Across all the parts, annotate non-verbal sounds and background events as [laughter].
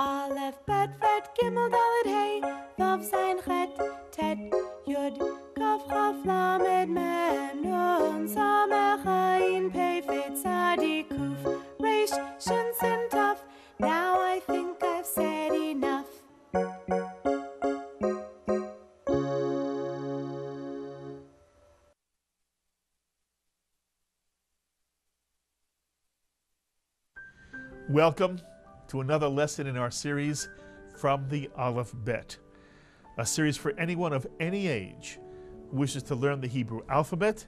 Aleph, Bet, Gimel, Dalet, Hey, Vav, Zayin, Chet, Tet, Yud, Lamed, Mem, Nun, Samech, Pei, Fet, Kuf, Reish, Shin, Sin. Now I think I've said enough. Welcome to another lesson in our series from the Aleph Bet, a series for anyone of any age who wishes to learn the Hebrew alphabet,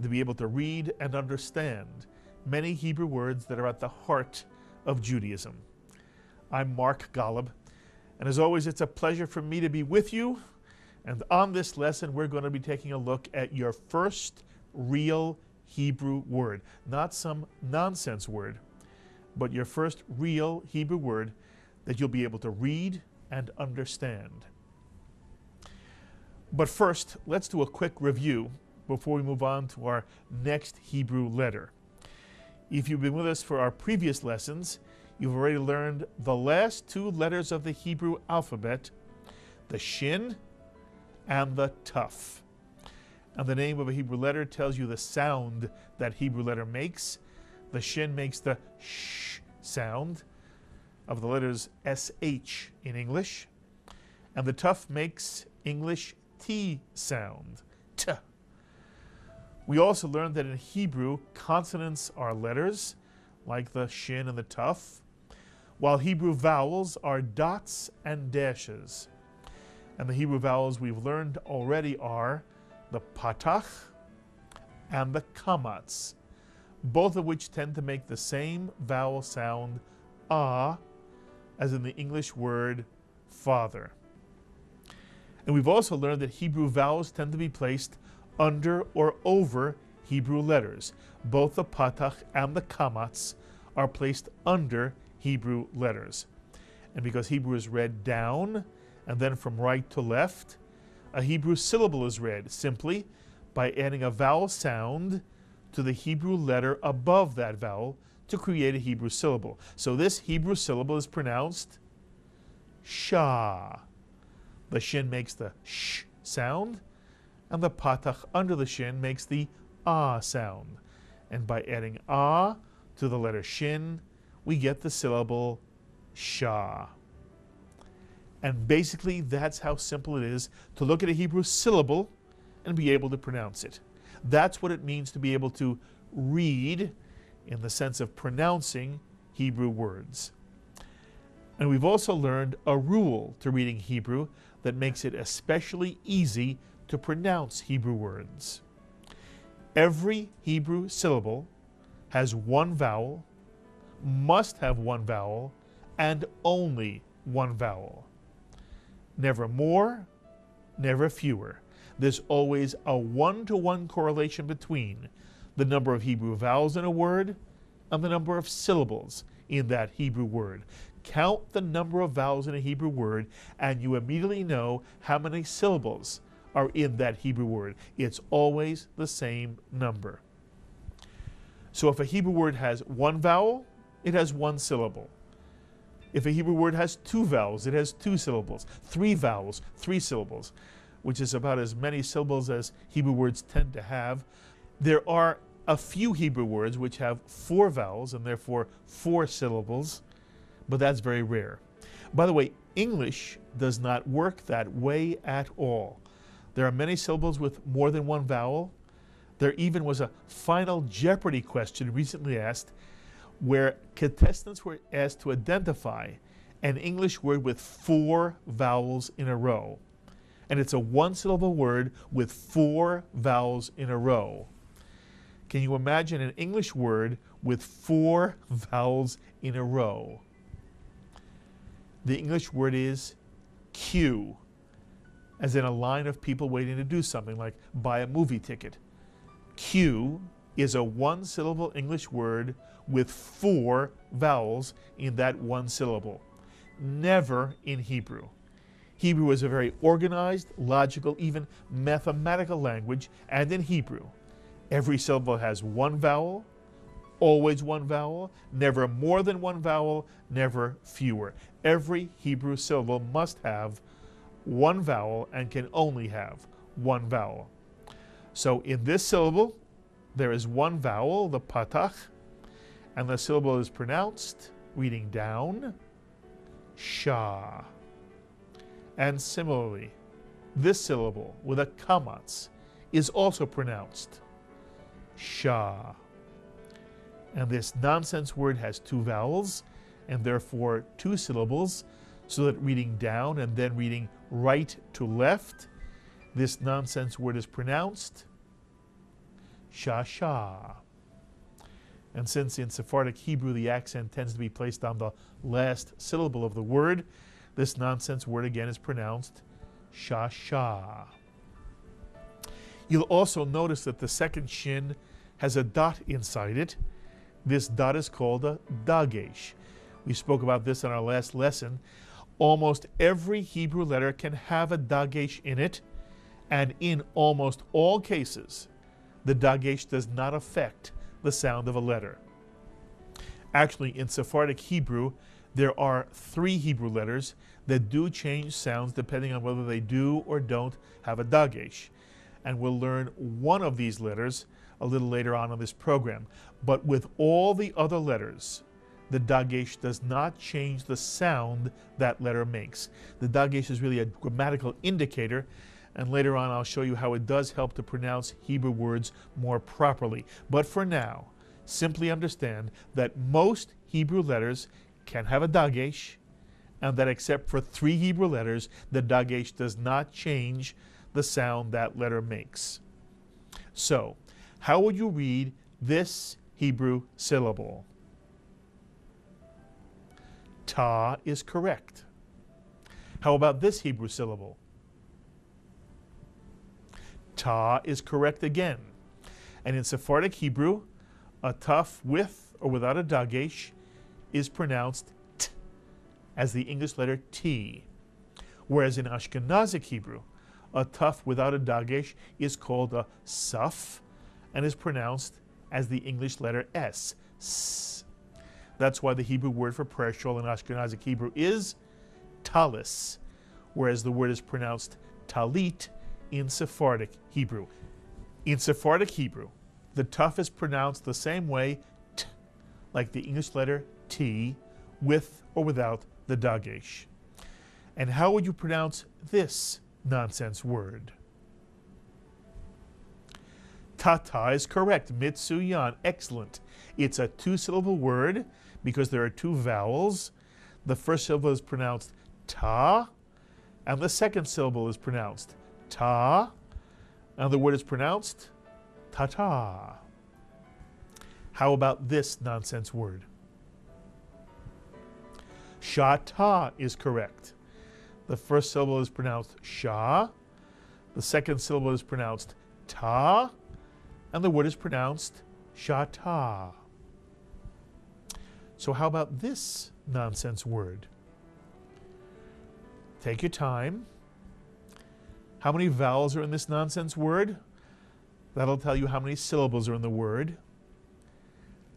to be able to read and understand many Hebrew words that are at the heart of Judaism. I'm Mark Golub, and as always, it's a pleasure for me to be with you. And on this lesson, we're going to be taking a look at your first real Hebrew word, not some nonsense word but your first real Hebrew word that you'll be able to read and understand. But first, let's do a quick review before we move on to our next Hebrew letter. If you've been with us for our previous lessons, you've already learned the last two letters of the Hebrew alphabet, the shin and the tuf. And the name of a Hebrew letter tells you the sound that Hebrew letter makes. The shin makes the sh sound of the letters sh in English, and the tuf makes English t sound, t. We also learned that in Hebrew, consonants are letters, like the shin and the tuf, while Hebrew vowels are dots and dashes. And the Hebrew vowels we've learned already are the patach and the kamatz both of which tend to make the same vowel sound ah as in the English word father. And we've also learned that Hebrew vowels tend to be placed under or over Hebrew letters. Both the patach and the kamatz are placed under Hebrew letters. And because Hebrew is read down and then from right to left, a Hebrew syllable is read simply by adding a vowel sound to the Hebrew letter above that vowel to create a Hebrew syllable. So this Hebrew syllable is pronounced Shah. The shin makes the sh sound, and the patach under the shin makes the ah sound. And by adding ah to the letter shin, we get the syllable Shah. And basically, that's how simple it is to look at a Hebrew syllable and be able to pronounce it. That's what it means to be able to read in the sense of pronouncing Hebrew words. And we've also learned a rule to reading Hebrew that makes it especially easy to pronounce Hebrew words. Every Hebrew syllable has one vowel, must have one vowel, and only one vowel. Never more, never fewer there's always a one to one correlation between the number of Hebrew vowels in a word and the number of syllables in that Hebrew word. Count the number of vowels in a Hebrew word, and you immediately know how many syllables are in that Hebrew word. It's always the same number. So if a Hebrew word has one vowel, it has one syllable. If a Hebrew word has two vowels, it has two syllables. Three vowels, three syllables which is about as many syllables as Hebrew words tend to have. There are a few Hebrew words which have four vowels and therefore four syllables, but that's very rare. By the way, English does not work that way at all. There are many syllables with more than one vowel. There even was a final Jeopardy question recently asked where contestants were asked to identify an English word with four vowels in a row and it's a one syllable word with four vowels in a row. Can you imagine an English word with four [laughs] vowels in a row? The English word is queue, as in a line of people waiting to do something like buy a movie ticket. Queue is a one syllable English word with four vowels in that one syllable. Never in Hebrew. Hebrew is a very organized, logical, even mathematical language, and in Hebrew, every syllable has one vowel, always one vowel, never more than one vowel, never fewer. Every Hebrew syllable must have one vowel and can only have one vowel. So in this syllable, there is one vowel, the patach, and the syllable is pronounced, reading down, sha. And similarly, this syllable with a kamatz is also pronounced sha. And this nonsense word has two vowels and therefore two syllables, so that reading down and then reading right to left, this nonsense word is pronounced sha sha. And since in Sephardic Hebrew the accent tends to be placed on the last syllable of the word, this nonsense word again is pronounced sha sha. You'll also notice that the second shin has a dot inside it. This dot is called a dagesh. We spoke about this in our last lesson. Almost every Hebrew letter can have a dagesh in it, and in almost all cases, the dagesh does not affect the sound of a letter. Actually, in Sephardic Hebrew, there are three Hebrew letters that do change sounds depending on whether they do or don't have a dagesh. And we'll learn one of these letters a little later on in this program. But with all the other letters, the dagesh does not change the sound that letter makes. The dagesh is really a grammatical indicator, and later on I'll show you how it does help to pronounce Hebrew words more properly. But for now, simply understand that most Hebrew letters can have a dagesh, and that except for three Hebrew letters, the dagesh does not change the sound that letter makes. So, how would you read this Hebrew syllable? Ta is correct. How about this Hebrew syllable? Ta is correct again. And in Sephardic Hebrew, a tuf with or without a dagesh is pronounced t as the English letter T. Whereas in Ashkenazic Hebrew, a tuf without a dagesh is called a suf and is pronounced as the English letter S. S. That's why the Hebrew word for prayer shawl in Ashkenazic Hebrew is talis, whereas the word is pronounced talit in Sephardic Hebrew. In Sephardic Hebrew, the tuf is pronounced the same way, t, like the English letter T, with or without the dagesh. And how would you pronounce this nonsense word? Tata is correct. Mitsuyan, excellent. It's a two syllable word because there are two vowels. The first syllable is pronounced ta, and the second syllable is pronounced ta, and the word is pronounced ta ta. How about this nonsense word? Shata is correct. The first syllable is pronounced sha, the second syllable is pronounced ta, and the word is pronounced shata. So, how about this nonsense word? Take your time. How many vowels are in this nonsense word? That'll tell you how many syllables are in the word.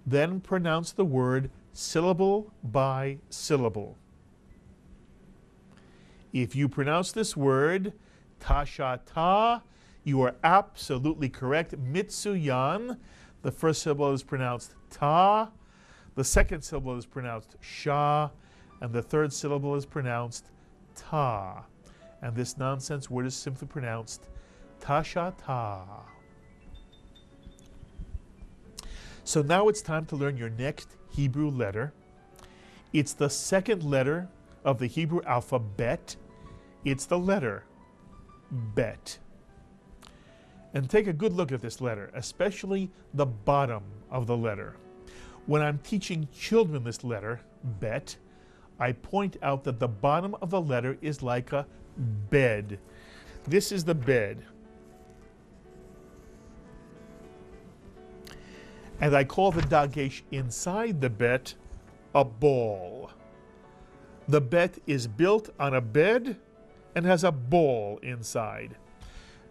Then pronounce the word syllable by syllable. If you pronounce this word tashata, you are absolutely correct. Mitsuyan, the first syllable is pronounced ta, the second syllable is pronounced sha, and the third syllable is pronounced ta. And this nonsense word is simply pronounced tasha ta. So now it's time to learn your next Hebrew letter. It's the second letter of the Hebrew alphabet. It's the letter bet. And take a good look at this letter, especially the bottom of the letter. When I'm teaching children this letter, bet, I point out that the bottom of the letter is like a bed. This is the bed. And I call the dagesh inside the bet a ball. The bet is built on a bed and has a ball inside.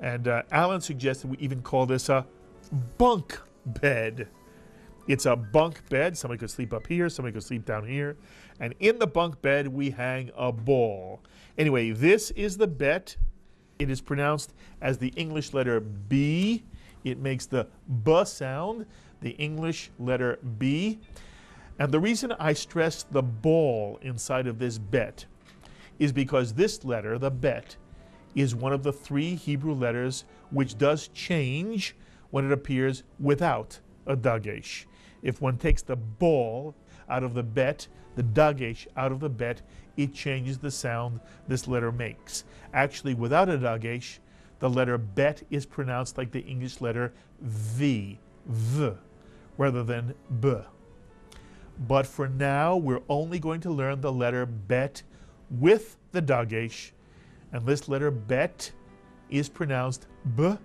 And uh, Alan suggested we even call this a bunk bed. It's a bunk bed. Somebody could sleep up here, somebody could sleep down here. And in the bunk bed, we hang a ball. Anyway, this is the bet. It is pronounced as the English letter B. It makes the B sound, the English letter B. And the reason I stress the ball inside of this bet is because this letter, the bet, is one of the three Hebrew letters which does change when it appears without a dagesh. If one takes the ball out of the bet, the dagesh out of the bet, it changes the sound this letter makes. Actually, without a dagesh, the letter bet is pronounced like the English letter V, V, rather than B. But for now, we're only going to learn the letter bet with the dagesh, and this letter bet is pronounced B,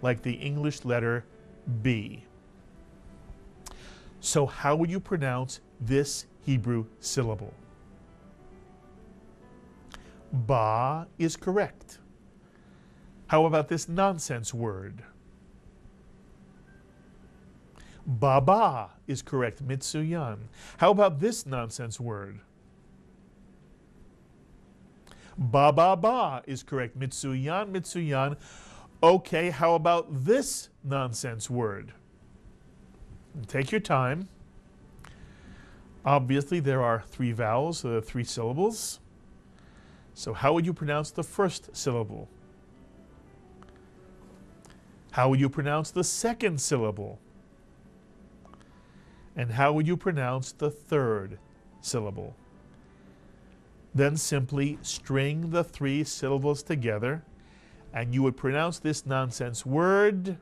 like the English letter B. So, how would you pronounce this Hebrew syllable? Ba is correct. How about this nonsense word? Baba is correct, mitsuyan. How about this nonsense word? Ba ba ba is correct, mitsuyan, mitsuyan. Okay, how about this nonsense word? Take your time. Obviously, there are three vowels, uh, three syllables. So, how would you pronounce the first syllable? How would you pronounce the second syllable? And how would you pronounce the third syllable? Then simply string the three syllables together, and you would pronounce this nonsense word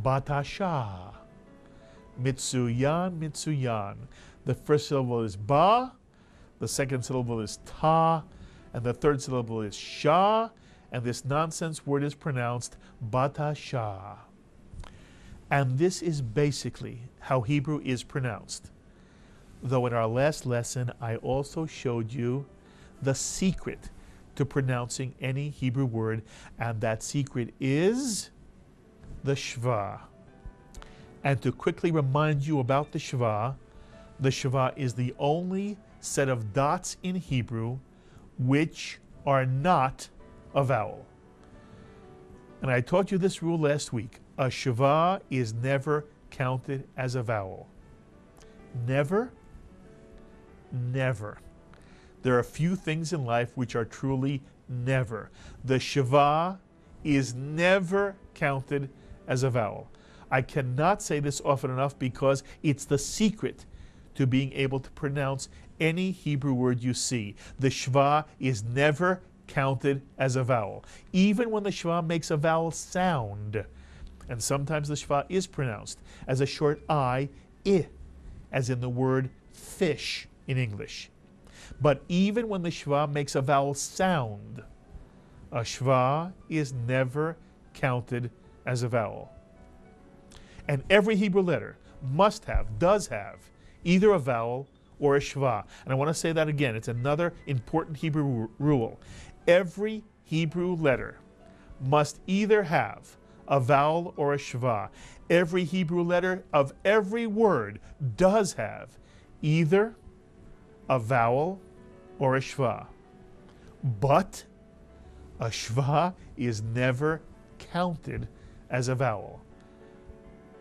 Batasha. Mitsuyan, Mitsuyan. The first syllable is Ba, the second syllable is Ta, and the third syllable is Sha, and this nonsense word is pronounced Batasha. And this is basically how Hebrew is pronounced. Though in our last lesson, I also showed you the secret to pronouncing any Hebrew word, and that secret is the Shva. And to quickly remind you about the Shva, the Shva is the only set of dots in Hebrew which are not a vowel. And I taught you this rule last week. A Shva is never counted as a vowel. Never, never. There are few things in life which are truly never. The Shva is never counted as a vowel. I cannot say this often enough because it's the secret to being able to pronounce any Hebrew word you see. The Shva is never counted as a vowel, even when the Shva makes a vowel sound. And sometimes the Shva is pronounced as a short I, I, as in the word fish in English. But even when the Shva makes a vowel sound, a Shva is never counted as a vowel. And every Hebrew letter must have, does have, either a vowel or a shva. And I want to say that again. It's another important Hebrew rule. Every Hebrew letter must either have a vowel or a shva. Every Hebrew letter of every word does have either a vowel or a shva. But a shva is never counted as a vowel.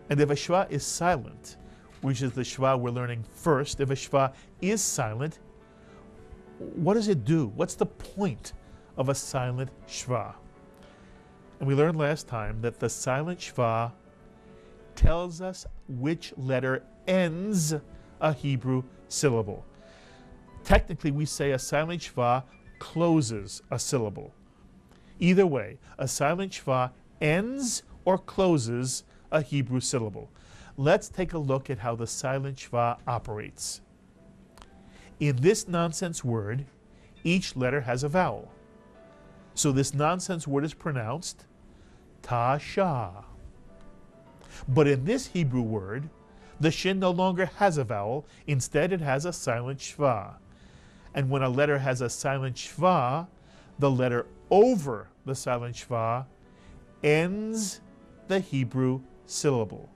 And if a shva is silent, which is the shva we're learning first, if a shva is silent, what does it do? What's the point of a silent shva? And we learned last time that the silent shva tells us which letter ends a Hebrew syllable. Technically, we say a silent shva closes a syllable. Either way, a silent shva ends or closes a Hebrew syllable. Let's take a look at how the silent shva operates. In this nonsense word, each letter has a vowel. So this nonsense word is pronounced tasha. But in this Hebrew word, the shin no longer has a vowel, instead it has a silent shva. And when a letter has a silent shva, the letter over the silent shva ends the Hebrew syllable.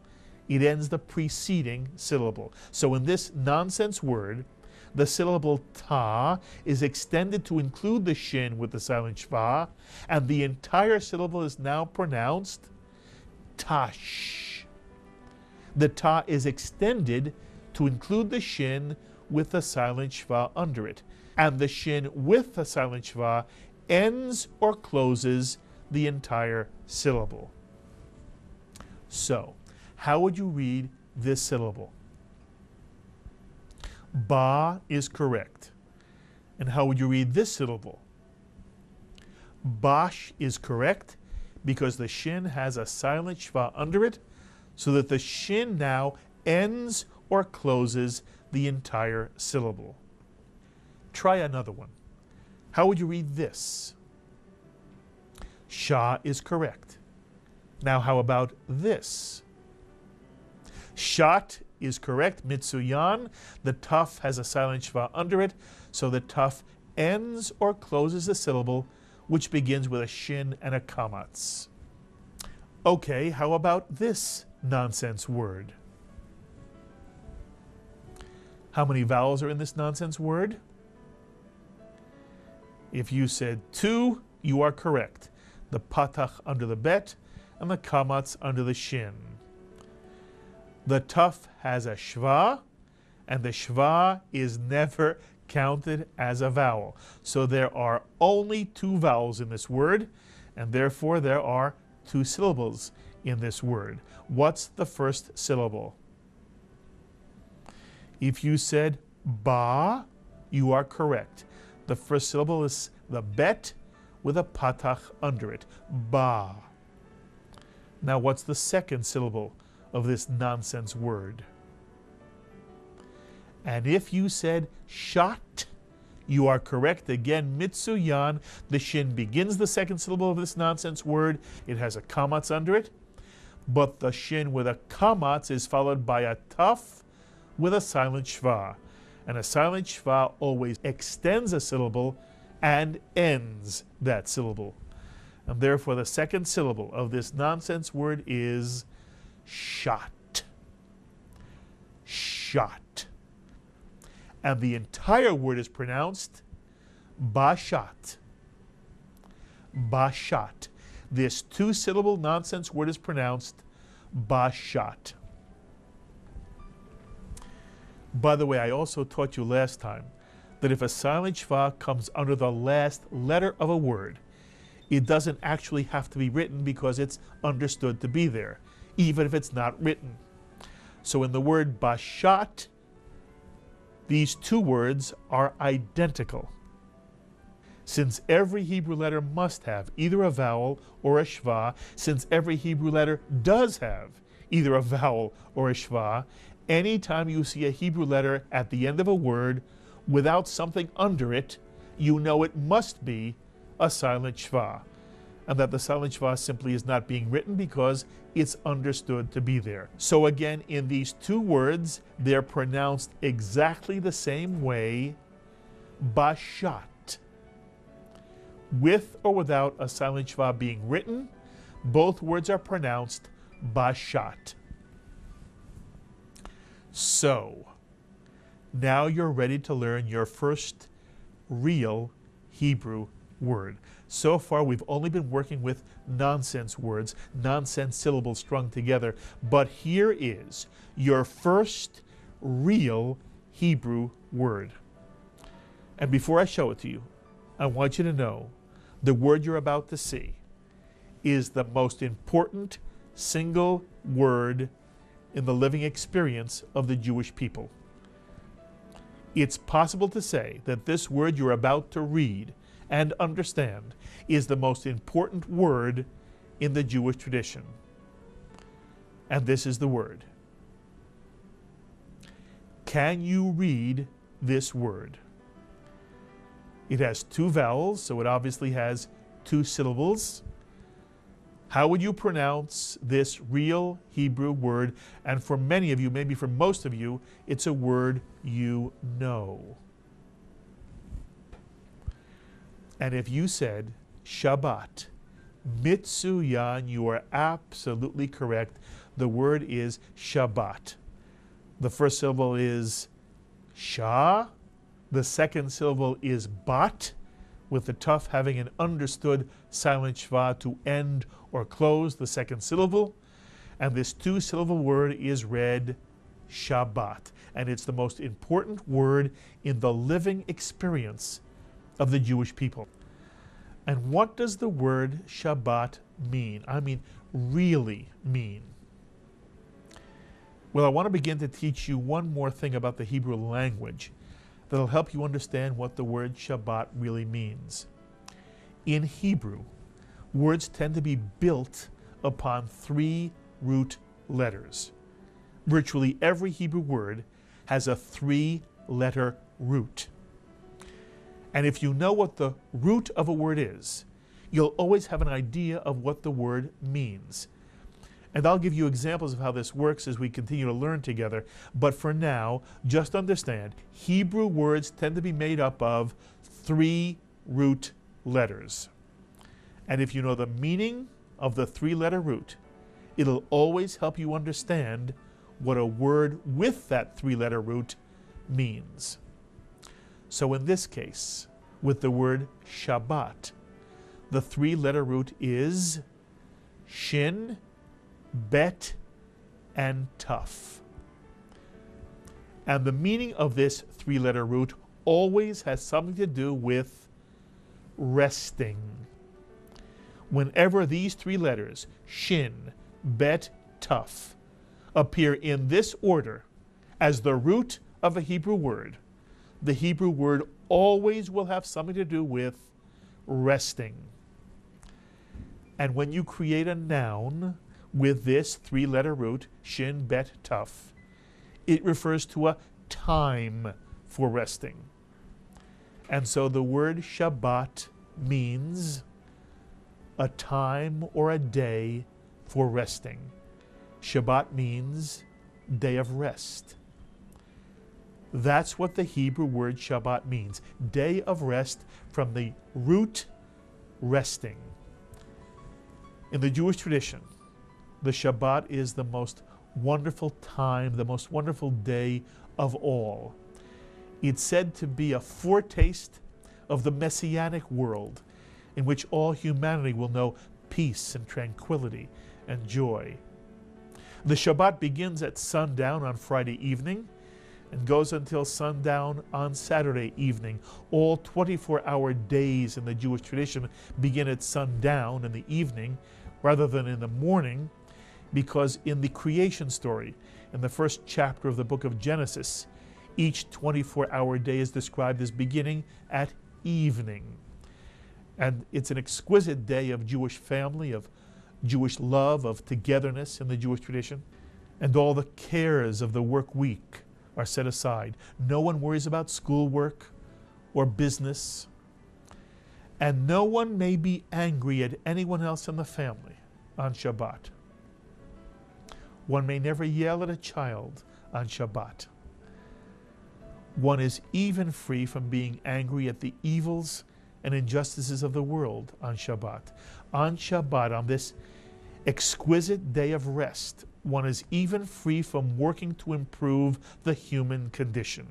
It ends the preceding syllable. So in this nonsense word, the syllable ta is extended to include the shin with the silent shva, and the entire syllable is now pronounced tash. The ta is extended to include the shin with the silent shva under it, and the shin with the silent shva ends or closes the entire syllable. So, how would you read this syllable? Ba is correct. And how would you read this syllable? Bash is correct because the shin has a silent shva under it, so that the shin now ends or closes the entire syllable. Try another one. How would you read this? Shah is correct. Now, how about this? Shat is correct. Mitsuyan, the tuf has a silent shva under it, so the tuf ends or closes the syllable which begins with a shin and a kamatz. Okay, how about this nonsense word? How many vowels are in this nonsense word? If you said two, you are correct. The patach under the bet and the kamatz under the shin. The tuf has a shva, and the shva is never counted as a vowel. So there are only two vowels in this word, and therefore there are two syllables in this word. What's the first syllable? If you said ba, you are correct. The first syllable is the bet with a patach under it. Ba. Now, what's the second syllable? Of this nonsense word. And if you said shot, you are correct. Again, mitsuyan, the shin begins the second syllable of this nonsense word. It has a kamatz under it. But the shin with a kamatz is followed by a tuf with a silent shva. And a silent shva always extends a syllable and ends that syllable. And therefore, the second syllable of this nonsense word is shot. Shot. And the entire word is pronounced bashat. Bashat. This two syllable nonsense word is pronounced bashat. By the way, I also taught you last time that if a silent shva comes under the last letter of a word, it doesn't actually have to be written because it's understood to be there even if it's not written. So in the word bashat, these two words are identical. Since every Hebrew letter must have either a vowel or a shva, since every Hebrew letter does have either a vowel or a shva, anytime you see a Hebrew letter at the end of a word without something under it, you know it must be a silent shva and that the silent shva simply is not being written because it's understood to be there. So again, in these two words, they're pronounced exactly the same way, bashat. With or without a silent shva being written, both words are pronounced bashat. So, now you're ready to learn your first real Hebrew word. So far, we've only been working with nonsense words, nonsense syllables strung together. But here is your first real Hebrew word. And before I show it to you, I want you to know the word you're about to see is the most important single word in the living experience of the Jewish people. It's possible to say that this word you're about to read and understand is the most important word in the Jewish tradition. And this is the word. Can you read this word? It has two vowels, so it obviously has two syllables. How would you pronounce this real Hebrew word? And for many of you, maybe for most of you, it's a word you know. And if you said Shabbat, Mitsuyan, you are absolutely correct. the word is Shabbat. The first syllable is Shah. The second syllable is Bat, with the tuf having an understood silent shva to end or close the second syllable. And this two syllable word is read Shabbat. And it's the most important word in the living experience of the Jewish people. And what does the word Shabbat mean? I mean, really mean? Well, I want to begin to teach you one more thing about the Hebrew language that'll help you understand what the word Shabbat really means. In Hebrew, words tend to be built upon three root letters. Virtually every Hebrew word has a three letter root. And if you know what the root of a word is, you'll always have an idea of what the word means. And I'll give you examples of how this works as we continue to learn together. But for now, just understand Hebrew words tend to be made up of three root letters. And if you know the meaning of the three letter root, it'll always help you understand what a word with that three letter root means. So in this case, with the word Shabbat, the three letter root is Shin, Bet, and Tuf. And the meaning of this three letter root always has something to do with resting. Whenever these three letters, Shin, Bet, Tuf, appear in this order as the root of a Hebrew word, the Hebrew word always will have something to do with resting. And when you create a noun with this three letter root, shin, bet, tuf, it refers to a time for resting. And so the word Shabbat means a time or a day for resting. Shabbat means day of rest. That's what the Hebrew word Shabbat means day of rest from the root resting. In the Jewish tradition, the Shabbat is the most wonderful time, the most wonderful day of all. It's said to be a foretaste of the messianic world in which all humanity will know peace and tranquility and joy. The Shabbat begins at sundown on Friday evening and goes until sundown on Saturday evening. All 24 hour days in the Jewish tradition begin at sundown in the evening rather than in the morning, because in the creation story, in the first chapter of the book of Genesis, each 24 hour day is described as beginning at evening. And it's an exquisite day of Jewish family, of Jewish love, of togetherness in the Jewish tradition, and all the cares of the work week are set aside. No one worries about schoolwork or business. And no one may be angry at anyone else in the family on Shabbat. One may never yell at a child on Shabbat. One is even free from being angry at the evils and injustices of the world on Shabbat. On Shabbat, on this exquisite day of rest, one is even free from working to improve the human condition.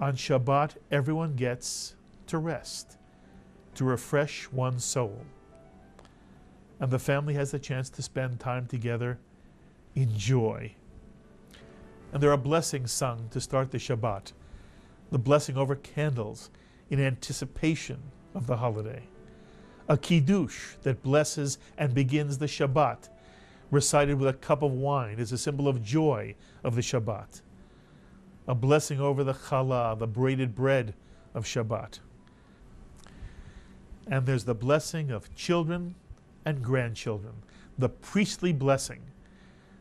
On Shabbat, everyone gets to rest, to refresh one's soul. And the family has a chance to spend time together in joy. And there are blessings sung to start the Shabbat, the blessing over candles in anticipation of the holiday, a kiddush that blesses and begins the Shabbat recited with a cup of wine is a symbol of joy of the Shabbat. A blessing over the challah, the braided bread of Shabbat. And there's the blessing of children and grandchildren, the priestly blessing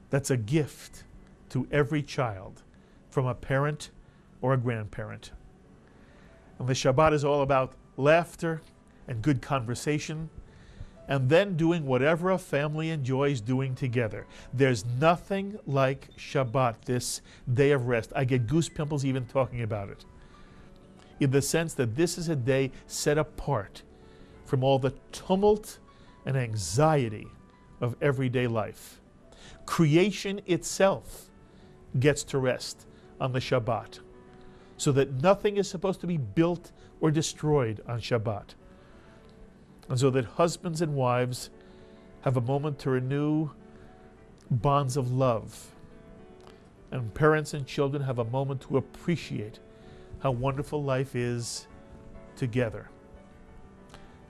that's a gift to every child from a parent or a grandparent. And the Shabbat is all about laughter and good conversation and then doing whatever a family enjoys doing together. There's nothing like Shabbat, this day of rest. I get goose pimples even talking about it. In the sense that this is a day set apart from all the tumult and anxiety of everyday life. Creation itself gets to rest on the Shabbat, so that nothing is supposed to be built or destroyed on Shabbat. And so that husbands and wives have a moment to renew bonds of love. And parents and children have a moment to appreciate how wonderful life is together.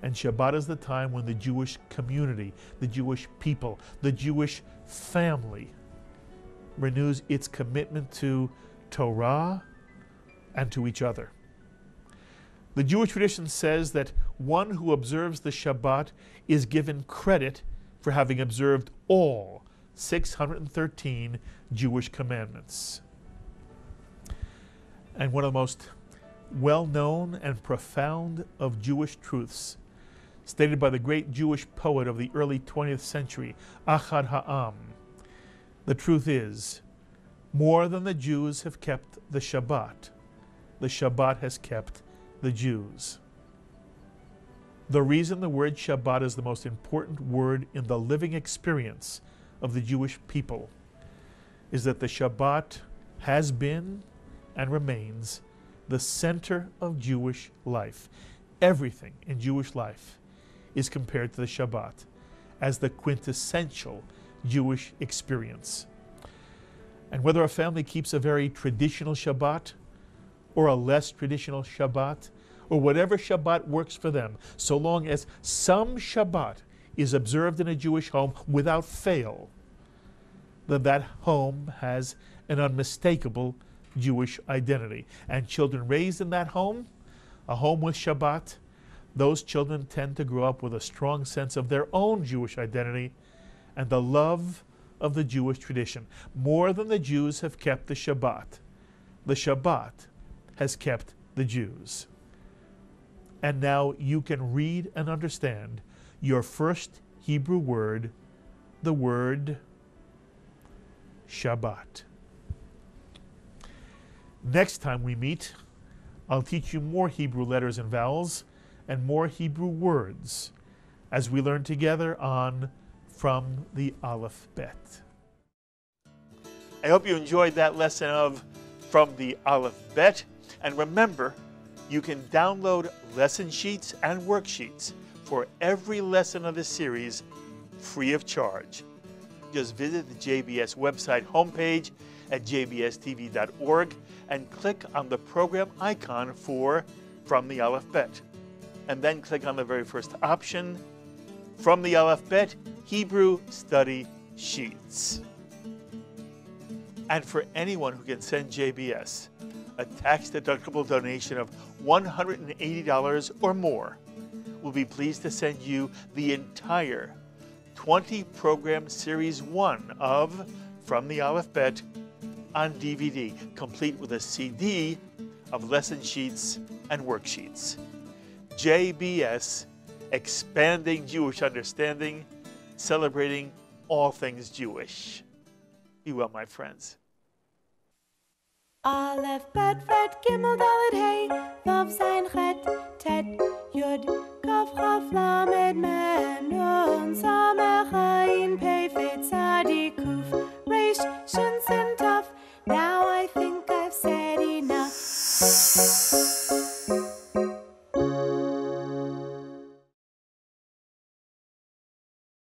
And Shabbat is the time when the Jewish community, the Jewish people, the Jewish family renews its commitment to Torah and to each other. The Jewish tradition says that one who observes the Shabbat is given credit for having observed all 613 Jewish commandments. And one of the most well known and profound of Jewish truths, stated by the great Jewish poet of the early 20th century, Achad Ha'am. The truth is, more than the Jews have kept the Shabbat, the Shabbat has kept the Jews. The reason the word Shabbat is the most important word in the living experience of the Jewish people is that the Shabbat has been and remains the center of Jewish life. Everything in Jewish life is compared to the Shabbat as the quintessential Jewish experience. And whether a family keeps a very traditional Shabbat or a less traditional Shabbat, or whatever Shabbat works for them, so long as some Shabbat is observed in a Jewish home without fail, then that home has an unmistakable Jewish identity. And children raised in that home, a home with Shabbat, those children tend to grow up with a strong sense of their own Jewish identity and the love of the Jewish tradition. More than the Jews have kept the Shabbat, the Shabbat has kept the Jews. And now you can read and understand your first Hebrew word, the word Shabbat. Next time we meet, I'll teach you more Hebrew letters and vowels and more Hebrew words as we learn together on From the Aleph Bet. I hope you enjoyed that lesson of From the Aleph Bet. And remember, you can download lesson sheets and worksheets for every lesson of this series free of charge. Just visit the JBS website homepage at jbstv.org and click on the program icon for From the Aleph Bet. And then click on the very first option, From the Aleph Bet Hebrew Study Sheets. And for anyone who can send JBS a tax-deductible donation of $180 or more, we'll be pleased to send you the entire 20-program Series 1 of From the Aleph Bet on DVD, complete with a CD of lesson sheets and worksheets. JBS, Expanding Jewish Understanding, celebrating all things Jewish. Be well, my friends. Alef, Bet, Vet, Gimel, Dalet, Hey, Vav, Sein, Chet, Tet, Yud, kaf Chaf, Lamed, Mem, Nun, Samech, Ein, Pei, Fet, Sadi, Kuf, Reish, Shin, Sin, Tov. Now I think I've said enough.